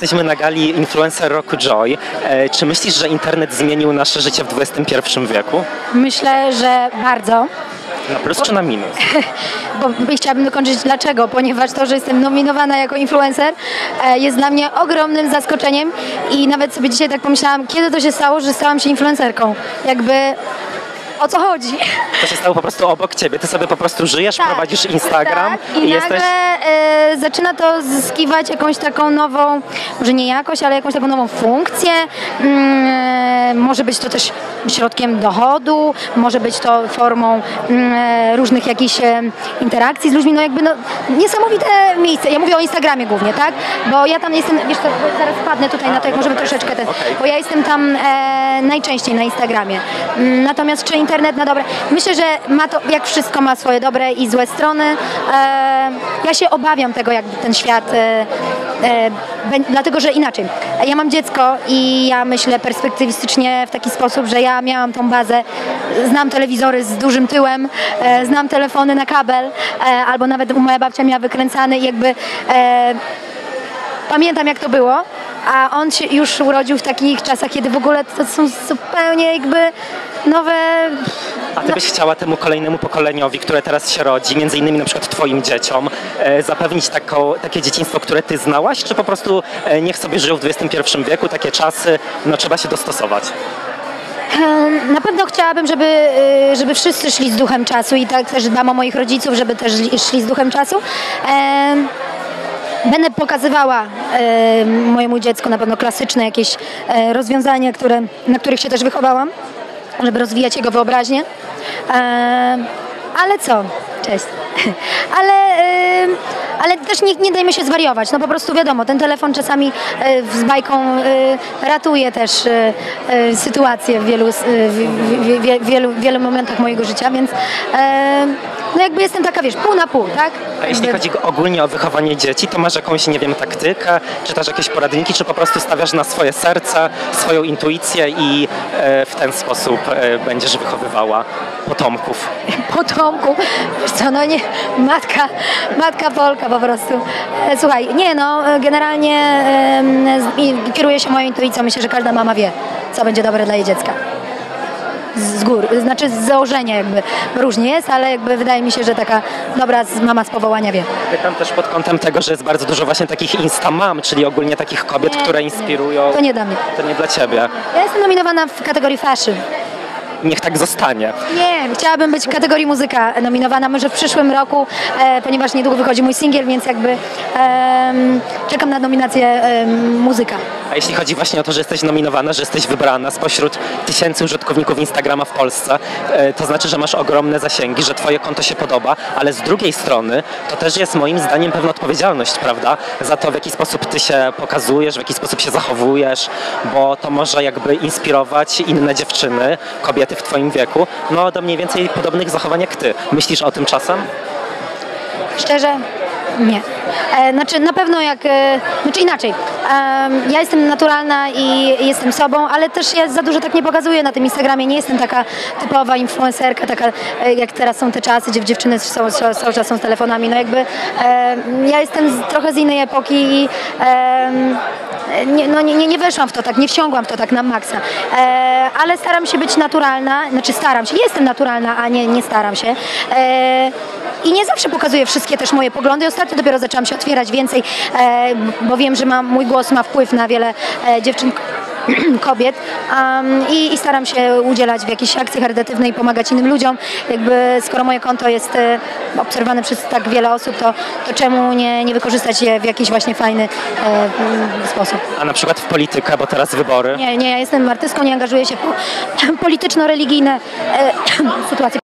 Jesteśmy na gali Influencer Roku Joy. E, czy myślisz, że internet zmienił nasze życie w XXI wieku? Myślę, że bardzo. Na plus czy na minus? Bo chciałabym dokończyć dlaczego, ponieważ to, że jestem nominowana jako influencer e, jest dla mnie ogromnym zaskoczeniem i nawet sobie dzisiaj tak pomyślałam, kiedy to się stało, że stałam się influencerką. Jakby o co chodzi? To się stało po prostu obok ciebie. Ty sobie po prostu żyjesz, Tak, prowadzisz Instagram tak, i, i, nagle jesteś... e, zaczyna to zyskiwać jakąś taką nową, może nie jakość, ale jakąś taką nową funkcję. Mm, e, może być to też środkiem dochodu, może być to formą mm, e, różnych jakichś e, interakcji z ludźmi. No jakby no, niesamowite miejsce. Ja mówię o Instagramie głównie, tak? Bo ja tam jestem, wiesz co, zaraz wpadnę tutaj na to, jak możemy troszeczkę ten, bo ja jestem tam e, najczęściej na Instagramie. Mm, Natomiast czy internet na dobre? Myślę, że ma to, jak wszystko ma swoje dobre i złe strony. E, ja się obawiam tego, jak ten świat, e, dlatego że inaczej. Ja mam dziecko i ja myślę perspektywistycznie w taki sposób, że ja miałam tą bazę, znam telewizory z dużym tyłem, e, znam telefony na kabel, e, albo nawet moja babcia miała wykręcany i jakby e, pamiętam jak to było, a on się już urodził w takich czasach, kiedy w ogóle to są zupełnie jakby nowe... A ty byś chciała temu kolejnemu pokoleniowi, które teraz się rodzi, między innymi na przykład twoim dzieciom, e, zapewnić takie dzieciństwo, które ty znałaś, czy po prostu e, niech sobie żyją w XXI wieku, takie czasy, no trzeba się dostosować? Em, Na pewno chciałabym, żeby, żeby wszyscy szli z duchem czasu i tak też dbam o moich rodziców, żeby też szli z duchem czasu. Będę pokazywała e, mojemu dziecku na pewno klasyczne jakieś e, rozwiązania, które, na których się też wychowałam, żeby rozwijać jego wyobraźnię. E, ale co? Cześć. Ale, ale też nie, nie dajmy się zwariować. No po prostu wiadomo, ten telefon czasami e, z bajką e, ratuje też e, sytuację w wielu, w, wielu, wielu momentach mojego życia, więc no jakby jestem taka, wiesz, pół na pół, tak? A jeśli Jakby- chodzi ogólnie o wychowanie dzieci, to masz jakąś, nie wiem, taktykę, czytasz jakieś poradniki, czy po prostu stawiasz na swoje serce, swoją intuicję i w ten sposób będziesz wychowywała potomków? potomku. Wiesz co, no nie, matka, matka Polka po prostu. E, Słuchaj, nie no, e, generalnie i- kieruję się moją intuicją. Myślę, że każda mama wie, co będzie dobre dla jej dziecka. Z góry, znaczy z założenia jakby różnie jest, ale jakby wydaje mi się, że taka dobra mama z powołania wie. Pytam też pod kątem tego, że jest bardzo dużo właśnie takich instamam, czyli ogólnie takich kobiet, Nie, które inspirują. To nie dla mnie. To nie dla ciebie. Ja jestem nominowana w kategorii fashion. Niech tak zostanie. Nie, chciałabym być w kategorii muzyka nominowana, może w przyszłym roku, e, ponieważ niedługo wychodzi mój singiel, więc jakby em, czekam na nominację em, muzyka. A jeśli chodzi właśnie o to, że jesteś nominowana, że jesteś wybrana spośród tysięcy użytkowników Instagrama w Polsce, e, to znaczy, że masz ogromne zasięgi, że twoje konto się podoba, ale z drugiej strony to też jest moim zdaniem pewna odpowiedzialność, prawda? Za to, w jaki sposób ty się pokazujesz, w jaki sposób się zachowujesz, bo to może jakby inspirować inne dziewczyny, kobiety w twoim wieku, no do mniej więcej podobnych zachowań jak ty. Myślisz o tym czasem? Szczerze? Nie. E, znaczy na pewno jak, e, znaczy inaczej. Em, ja jestem naturalna i jestem sobą, ale też ja za dużo tak nie pokazuję na tym Instagramie. Nie jestem taka typowa influencerka, taka e, jak teraz są te czasy, gdzie dziewczyny są, są, cały są z telefonami. No jakby e, ja jestem z, trochę z innej epoki i nie, no nie, nie, weszłam w to tak, nie wsiągłam w to tak na maksa. E, ale staram się być naturalna, znaczy staram się, jestem naturalna, a nie, nie staram się. E, I nie zawsze pokazuję wszystkie też moje poglądy. Ostatnio dopiero zaczęłam się otwierać więcej, e, bo wiem, że mam, mój głos ma wpływ na wiele e, dziewczyn kobiet um, i, i staram się udzielać w jakiejś akcji charytatywnej, pomagać innym ludziom. Jakby skoro moje konto jest e, obserwowane przez tak wiele osób, to, to czemu nie, nie wykorzystać je w jakiś właśnie fajny e, mm, sposób? A na przykład w politykę, bo teraz wybory. Nie, nie, ja jestem artystką, nie angażuję się w po- polityczno-religijne e, sytuacje.